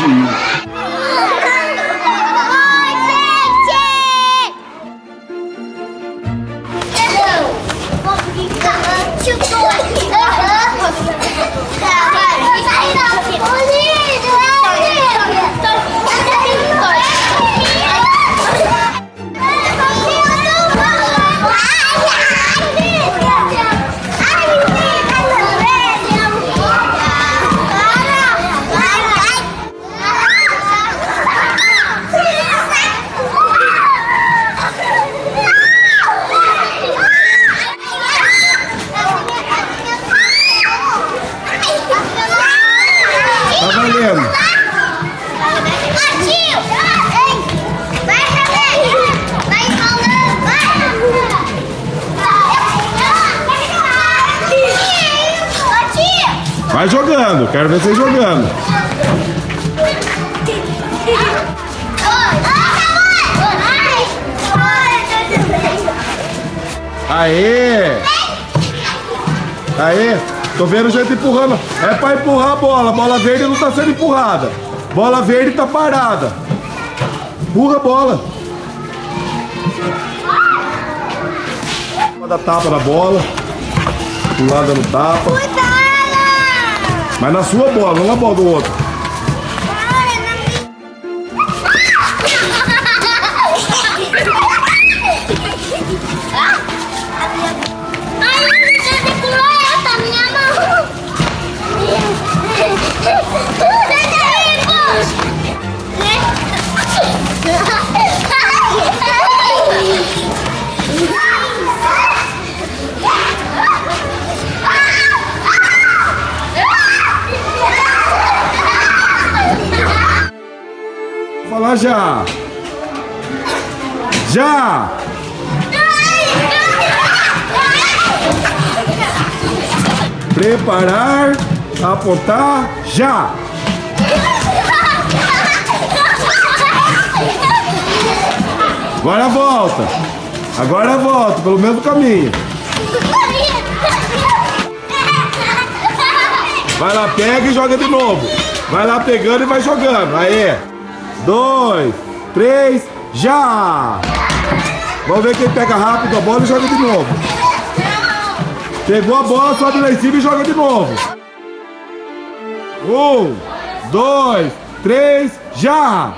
tio. Tá Vai jogando, quero ver vocês jogando. Aê! Aê! Tô vendo gente empurrando. É pra empurrar a bola. Bola verde não tá sendo empurrada. Bola verde tá parada. Empurra a bola. Dá tapa na bola. Pulada no tapa. Mas na sua bola, não na bola do outro. Já. Já! Preparar, apontar, já! Agora volta. Agora volta pelo mesmo caminho. Vai lá, pega e joga de novo. Vai lá pegando e vai jogando. Aí. Dois, três, já! Vamos ver quem pega rápido a bola e joga de novo. Pegou a bola, sobe lá em cima e joga de novo. Um, dois, três, já!